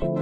我